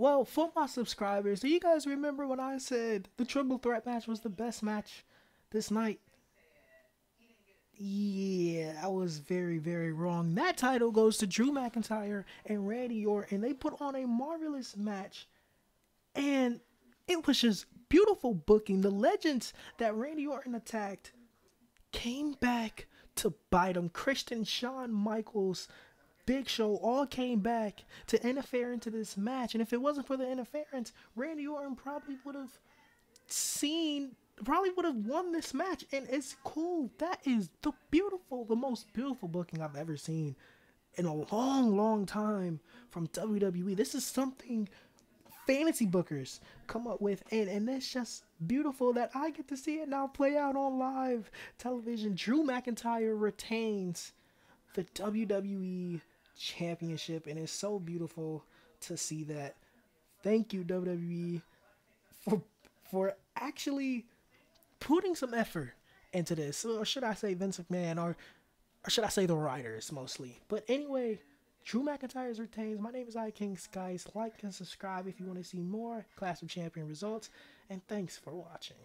well, for my subscribers, do you guys remember when I said the triple threat match was the best match this night? Yeah, I was very, very wrong. That title goes to Drew McIntyre and Randy Orton. and They put on a marvelous match, and it was just beautiful booking. The legends that Randy Orton attacked came back to bite him. Christian, Shawn Michaels, Big Show all came back to interfere into this match. And if it wasn't for the interference, Randy Orton probably would have seen, probably would have won this match. And it's cool. That is the beautiful, the most beautiful booking I've ever seen in a long, long time from WWE. This is something fantasy bookers come up with and and it's just beautiful that I get to see it now play out on live television. Drew McIntyre retains the WWE championship and it's so beautiful to see that. Thank you WWE for for actually putting some effort into this. Or should I say Vince McMahon or or should I say the writers mostly. But anyway, Drew McIntyre retains. My name is I King Guys. Like and subscribe if you want to see more Clash of Champion results. And thanks for watching.